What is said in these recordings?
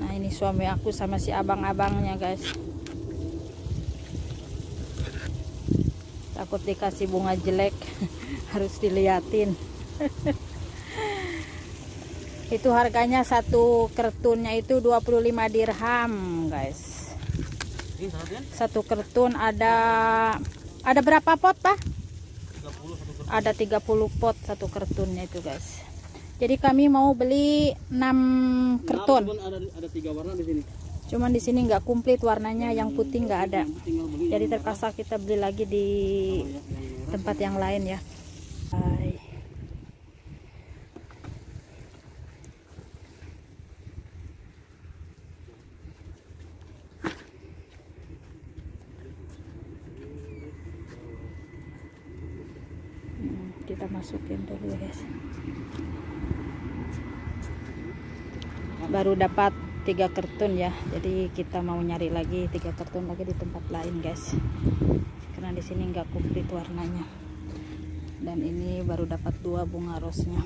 Nah ini suami aku sama si abang-abangnya guys. Takut dikasih bunga jelek harus diliatin. itu harganya satu kertunnya itu 25 dirham guys. Ini satu kertun ada ada berapa pot pak? 30 satu Ada 30 pot satu kertunnya itu guys. Jadi kami mau beli 6 kertun. Cuman ada ada tiga warna di sini. Cuman di sini nggak komplit warnanya, yang putih nggak ada. Jadi terpaksa kita beli lagi di tempat yang lain ya. Hmm, kita masukin dulu ya guys. Baru dapat tiga kartun ya. Jadi kita mau nyari lagi tiga kartun lagi di tempat lain guys. Karena di sini nggak komplit warnanya. Dan ini baru dapat dua bunga rosnya.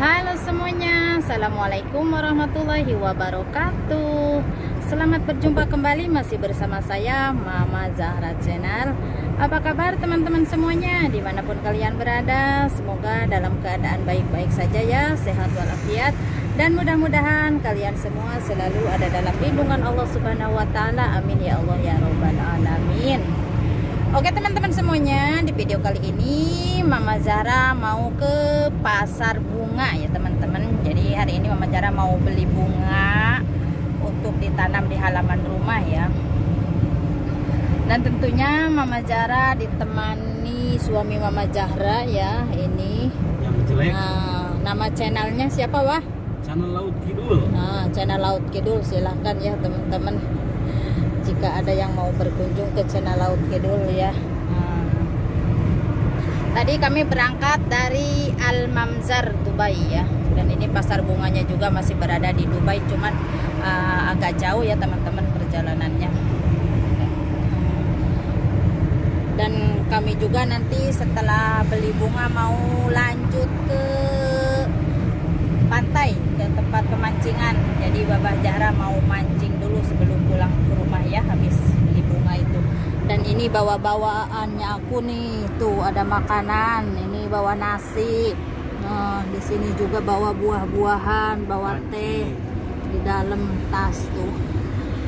Halo semuanya, Assalamualaikum warahmatullahi wabarakatuh Selamat berjumpa kembali masih bersama saya Mama Zahra Channel Apa kabar teman-teman semuanya? Di mana pun kalian berada Semoga dalam keadaan baik-baik saja ya Sehat walafiat. Dan mudah-mudahan kalian semua selalu ada dalam lindungan Allah subhanahu wa ta'ala. Amin ya Allah ya Rabbal Alamin. Oke teman-teman semuanya di video kali ini Mama Zara mau ke pasar bunga ya teman-teman. Jadi hari ini Mama Zara mau beli bunga Untuk ditanam di halaman rumah ya Dan tentunya Mama Zara ditemani suami Mama Zahra ya Ini yang jelek nah, Nama channelnya siapa wah? channel laut kidul. Nah, channel Laut Kidul silahkan ya teman-teman jika ada yang mau berkunjung ke channel Laut Kidul ya. Nah. Tadi kami berangkat dari Al Mamzar Dubai ya. Dan ini pasar bunganya juga masih berada di Dubai cuman uh, agak jauh ya teman-teman perjalanannya. Dan kami juga nanti setelah beli bunga mau lanjut ke pantai ke tempat pemancingan. Jadi Babah Jara mau mancing dulu sebelum pulang ke rumah ya habis beli bunga itu. Dan ini bawa bawaannya aku nih tuh ada makanan ini bawa nasi. Nah di sini juga bawa buah-buahan bawa teh di dalam tas tuh.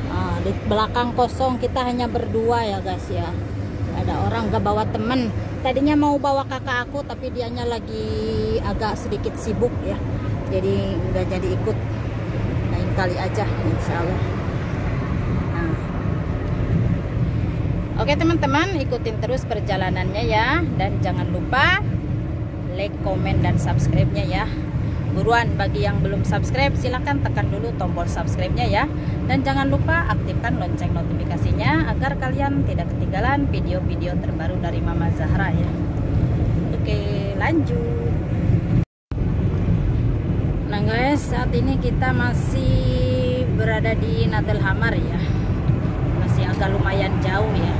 Nah, di belakang kosong kita hanya berdua ya guys ya ada orang gak bawa temen tadinya mau bawa kakak aku tapi dianya lagi agak sedikit sibuk ya. Jadi nggak jadi ikut. Lain kali aja insya Allah. Nah. oke teman-teman ikutin terus perjalanannya ya. Dan jangan lupa like comment dan subscribe nya ya buruan bagi yang belum subscribe silahkan tekan dulu tombol subscribe nya ya dan jangan lupa aktifkan lonceng notifikasinya agar kalian tidak ketinggalan video-video terbaru dari Mama Zahra ya oke lanjut Nah guys, saat ini kita masih berada di Nadel Hamar ya. Masih agak lumayan jauh ya.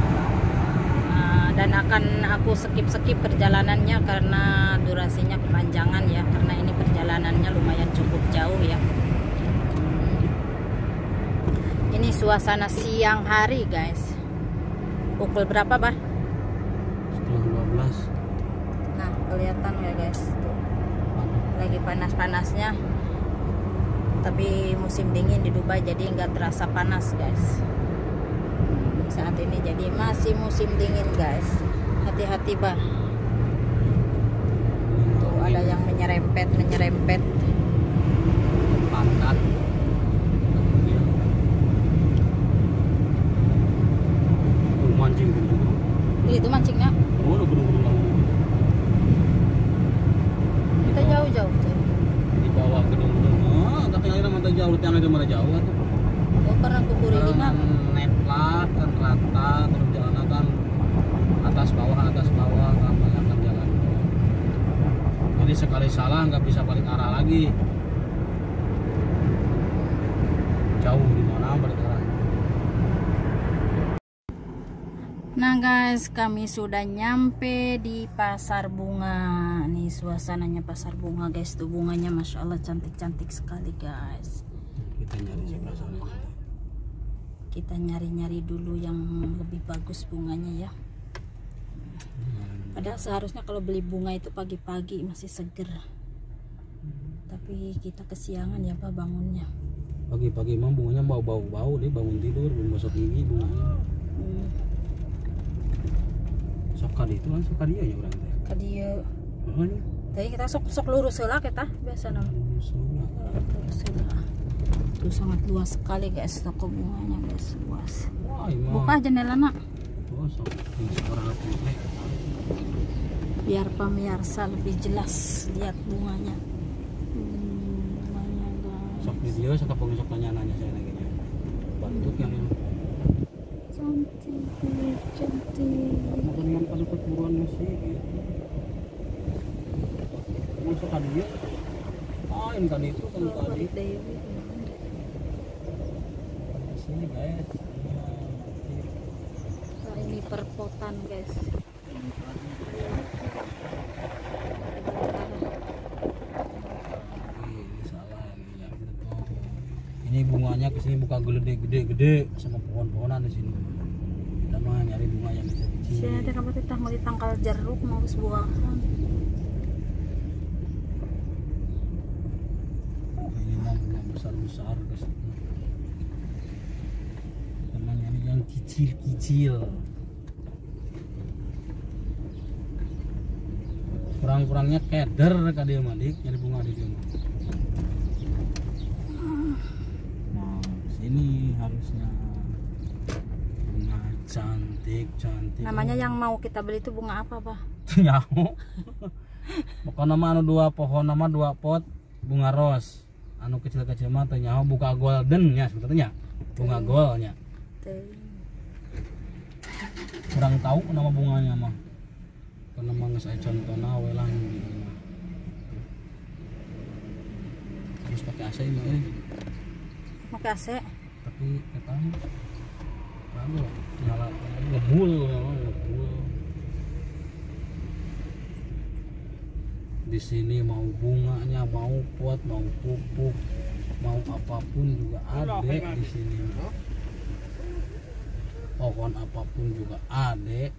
Nah, dan akan aku skip-skip perjalanannya karena durasinya kepanjangan ya. Karena ini perjalanannya lumayan cukup jauh ya. Ini suasana siang hari guys. Pukul berapa, Bah? Setengah 12. Nah, kelihatan ya guys. Tuh lagi panas-panasnya tapi musim dingin di Dubai jadi nggak terasa panas guys saat ini jadi masih musim dingin guys hati-hati bah ada yang menyerempet menyerempet. Pantat. Oh, mancing itu mancingnya Oh, kita jauh-jauh Di bawah gedung-gedung. Ah, tapi akhirnya mata jauh, tiang itu mana jauh. Tuh. oh pernah kukuri di Jalanan mana neplak kan rata terus jalanan kan atas bawah atas bawah sama akan jalan jadi nggak bisa balik arah lagi jauh di mana balik arah Nah guys, kami sudah nyampe di pasar bunga. Nih suasananya pasar bunga guys. Tuh bunganya masya Allah cantik-cantik sekali guys. Kita nyari sebelah sana. Kita nyari-nyari dulu yang lebih bagus bunganya ya. Padahal seharusnya kalau beli bunga itu pagi-pagi masih seger. Tapi kita kesiangan ya pak bangunnya. Pagi-pagi emang bunganya bau-bau bau deh bangun tidur belum masuk gigi bunganya. Hmm. Sok kali itu kan sok kali ya orang teh. Kadieu. Makanya. Tadi kita sok sok lurus heula kita biasa nama. Soalnya. Lurus heula. Tuh sangat luas sekali guys toko bunganya guys luas. Wah. Buka jendelana Oh, sok. Ini seorang aku teh. biar pemirsa lebih jelas lihat bunganya. Bunganya guys. Sok nanya-nanya saya lagi nya. Bantuk yang yang Cantik, cantik. pada perburuan sih gitu. Masuk tadi ya. Kan itu kan tadi. Sini guys. Nah, ini perpotan guys. Ini salah ini ya kita tuh. Ini bunganya ke sini bukan gede gede gede sama pohon-pohonan di sini. Kita mah nyari bunga yang kecil Sini kecil. ada kamu teh mau ditangkal jeruk mau sebuahan. Ini mah bunga besar besar guys. Nyari yang kecil kecil. Kurang-kurangnya keder kak dia mah dik nyari bunga di dia mah. Sini harusnya bunga cantik cantik. Namanya yang mau kita beli itu bunga apa, Pak? nyaho pokoknya nama anu dua pohon nama dua pot bunga ros anu kecil-kecil mah teh nyaho buka golden ya sebetulnya bunga golnya kurang tahu nama bunganya mah karena mah geus aya contohna we lah nu di ieu mah. terus pakai AC mah eh Makasih. Tapi eta lalu nyala ngebul ngebul di sini mau bunganya mau pot mau pupuk mau apa pun juga ada di sini pohon apa pun juga ada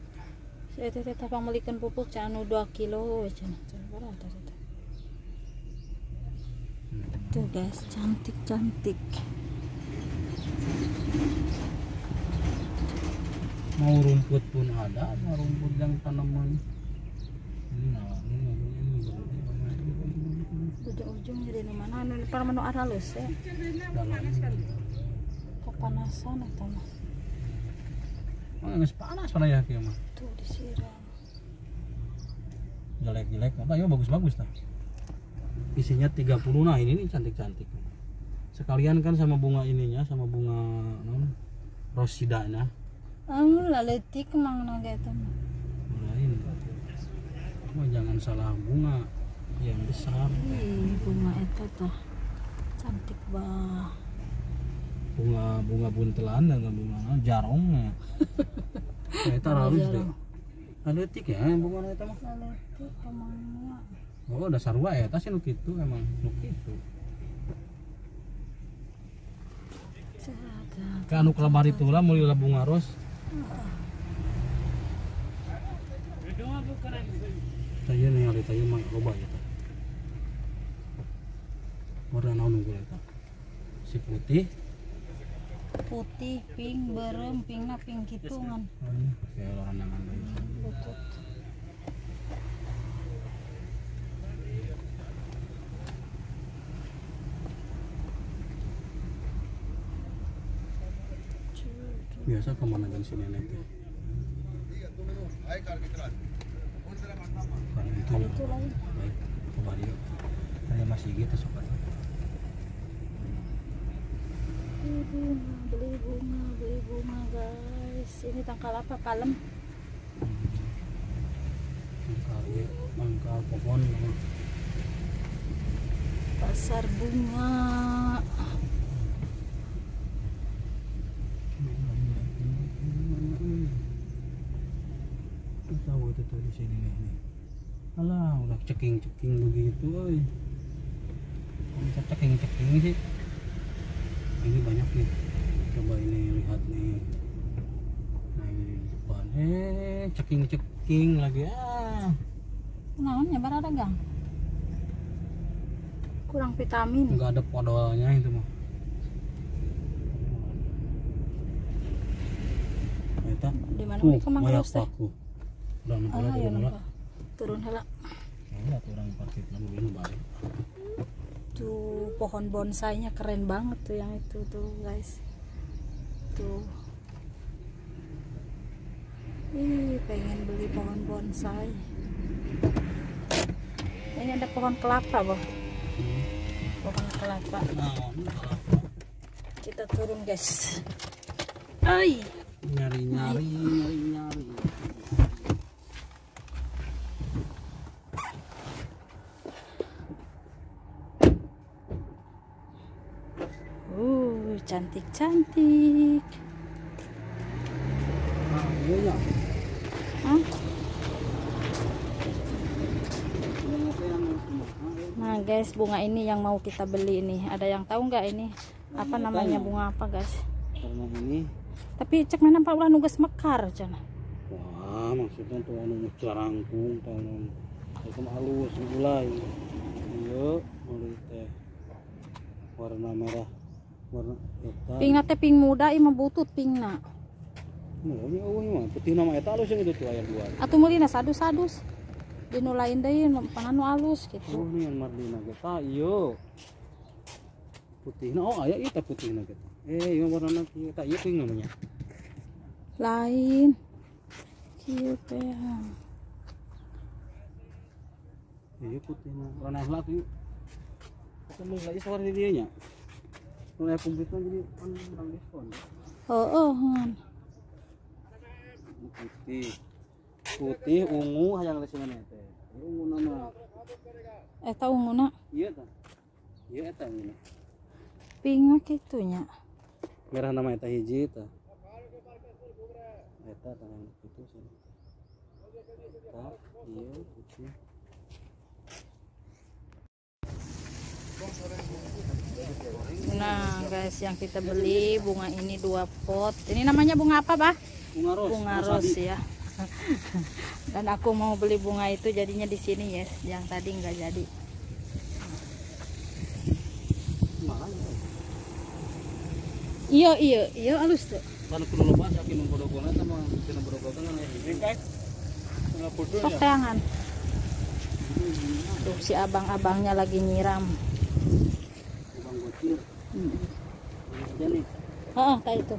Saya teh teh tapang melikeun pupuk can anu 2 kilo. Cenah berapa teh? Tuh guys, cantik-cantik. Mau rumput pun ada mau rumput yang tanaman ini nah ini ini ini Ujung-ujungnya di mana? Anu para menu halus ya. dalam Kepanasan atau mah? Mana panas pada ya kieu mah. Tuh disiram. Jelek-jelek apa ya bagus-bagus tah. Isinya 30 nah ini nih cantik-cantik. Sekalian kan sama bunga ininya sama bunga non rosidanya. Anu laletik mang nang eta mah. Lain. Oh, jangan salah bunga yang besar. Ih, bunga eta tah. Cantik bah. Bunga bunga buntelan dan bunga jarongnya. Eta halus deh. Aletik ya bunga eta mah. Laletik emangnya. Oh, dasar wae eta sih nu kitu emang nu Ka anu kelamar itu lah mulai lah bunga ros. Saya nih tanya mah loba ya ta. Warna naon nunggu eta? Si putih. Putih, pink, berem, pink gitu ngan. Kayak larangan lagi. Butut. Biasa ke mana kan si nenek teh? Itu. Baik, kembali. Ada masih gitu suka. Beli bunga, beli bunga, beli bunga guys. Ini tangkal apa? Palem. Kali mangkal pohon. Pasar bunga. Ceking-ceking begitu oi. Bisa ceking-ceking sih. Ini banyak nih. Coba ini lihat nih. Nah ini di depan. Eh, ceking-ceking lagi ah. Naonnya barada gang. Kurang vitamin. Enggak ada podolnya itu mah. Eta. Di mana kemang mayak terus teh? Udah Ah, ya turun lah. nampak. Turun heula. Tuh orang parkir lalu ini balik. Tuh pohon bonsainya keren banget tuh yang itu tuh guys. Tuh. Ih, pengen beli pohon bonsai. Ini ada pohon kelapa, Boh. Pohon kelapa. Kita turun, guys. Ai. nyari-nyari, nyari-nyari. Uh, cantik-cantik. Nah? Ini guys, bunga ini yang mau kita beli nih. Ada yang tahu nggak ini? Apa namanya bunga apa, guys? Ini, Tapi cek mana Pak ulah nugas mekar cina. wah maksudnya tuh anu carangkung, tahu anu. Itu halus, mulai. Iya, mulai teh. Warna merah, warna hitam. Pingna teh ping muda ima butut pingna. Nah, ini eueuh mah putih nama eta halus yang itu tuh ayat dua. Atuh meulina sadus-sadus. Dinu lain deui pananu alus Oh, gitu. ini yang Marlina kita, iyo. Putih, oh ayah itu putih kita. Eh, yang warna kita, iya ping namanya. Lain. Kieu teh. Iya putih mah warna akhlak yuk. Ketemu lagi suara di dia nya. Mulai kumplit mah jadi kan kurang diskon. Heeh, heuh. Putih. Putih ungu hayang lesengan teh. Ungu nama. Eta unguna Iya tah. Iya eta ungu. ping mah kitu nya. Merah nama eta hiji tah. Eta tah yang itu sih. Eta iya putih. Nah, guys, yang kita beli bunga ini dua pot. Ini namanya bunga apa, Bah? Bunga ros. bunga ros ya. Dan aku mau beli bunga itu jadinya di sini ya. Yang tadi nggak jadi. Iya iya iya halus tuh. Kena bodoh-bodoh kan ya. Sok tangan. Tuh si abang-abangnya lagi nyiram oh kayak itu.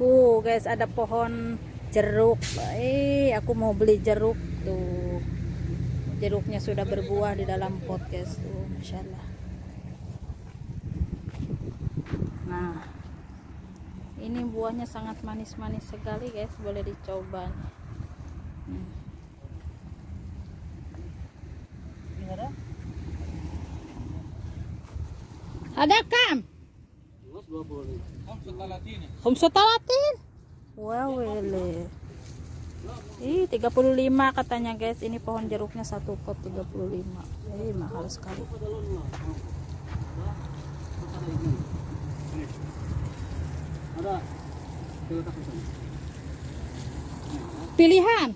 Uh guys ada pohon jeruk. Eh aku mau beli jeruk tuh. Jeruknya sudah berbuah di dalam pot guys tuh masya Allah nah ini buahnya sangat manis-manis sekali guys. Boleh dicoba. Hmm. Ada kam Luas 20 nih. Om sekalatin. Khamsata latin. Wow, wele. Ih, 35 katanya guys. Ini pohon jeruknya satu pot 35. Eh, mahal sekali. Pilihan.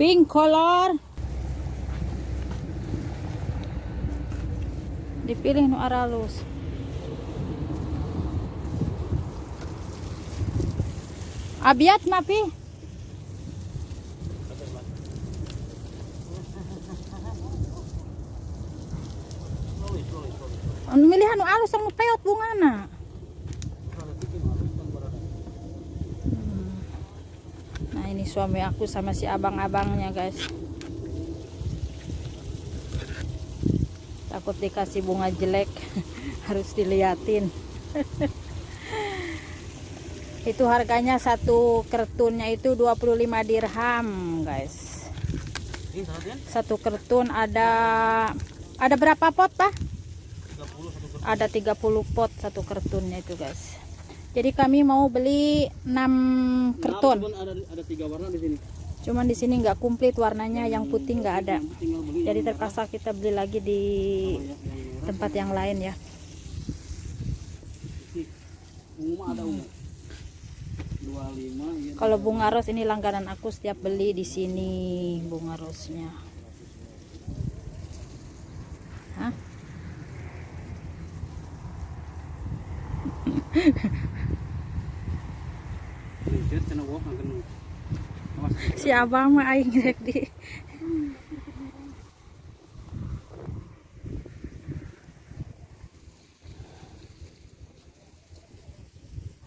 Pink color. Dipilih nu aralus. Abiat mapi. Slowly. Anu anu alus anu peot bungana. Nah ini suami aku sama si abang-abangnya guys Takut dikasih bunga jelek Harus diliatin Itu harganya satu kertunnya itu 25 dirham guys? Satu kertun ada Ada berapa pot pak? 30 satu kertas. Ada 30 pot satu kertunnya itu guys Jadi kami mau beli 6 karton. Nah, cuman ada ada tiga warna di sini. Cuman di sini nggak komplit warnanya, yang putih nggak ada. Jadi terpaksa kita beli lagi di tempat yang lain ya. Nih, ungu mah ada ungu. 25 ya. Kalau bunga ros ini langganan aku setiap beli di sini bunga rosnya. Hah? Si abang mah aing rek di.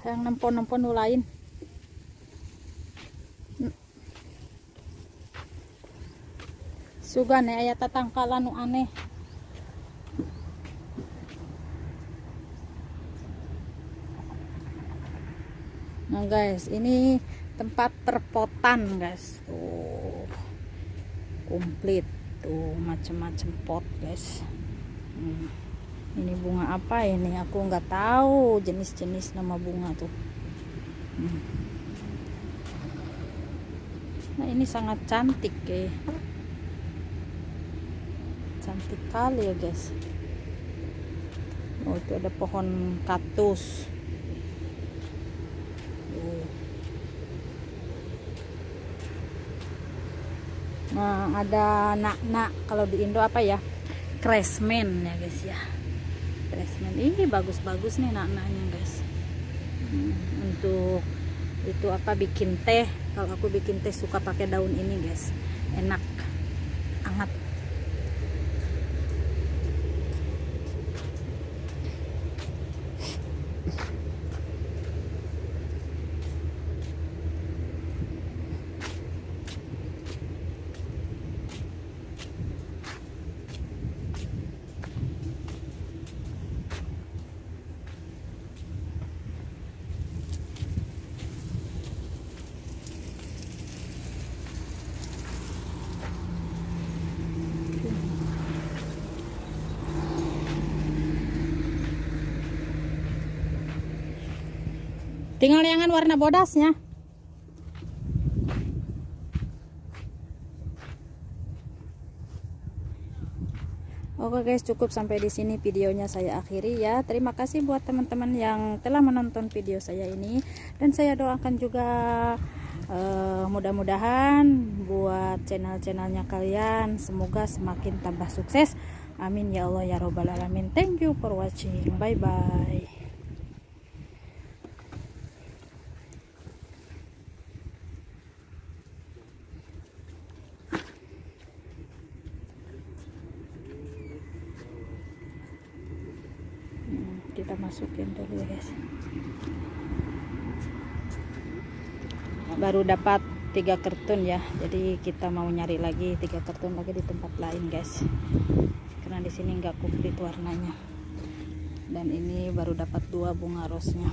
Yang nempon-nempon nu lain. Sugan ya aya tatangkala nu aneh. Nah guys, ini tempat perpotan guys. Tuh. Komplit tuh macam-macam pot guys. Hmm. Ini bunga apa ini? Aku nggak tahu jenis-jenis nama bunga tuh. Hmm. Nah ini sangat cantik ya. Cantik kali ya guys. Oh itu ada pohon kaktus. Nah, ada nak-nak kalau di Indo apa ya? Cresmen ya guys ya. Cresmen. Ini bagus-bagus nih nak-naknya guys. Hmm, untuk itu apa bikin teh. Kalau aku bikin teh suka pakai daun ini guys. Enak. Hangat. Tinggal yangan warna bodasnya. Oke guys, cukup sampai di sini videonya saya akhiri ya. Terima kasih buat teman-teman yang telah menonton video saya ini dan saya doakan juga eh, mudah-mudahan buat channel-channelnya kalian semoga semakin tambah sukses. Amin ya Allah ya robbal alamin. Thank you for watching. Bye bye. Hmm, kita masukin dulu ya guys baru dapat tiga kartun ya. Jadi kita mau nyari lagi tiga kartun lagi di tempat lain guys. Karena di sini nggak komplit warnanya. Dan ini baru dapat dua bunga rosnya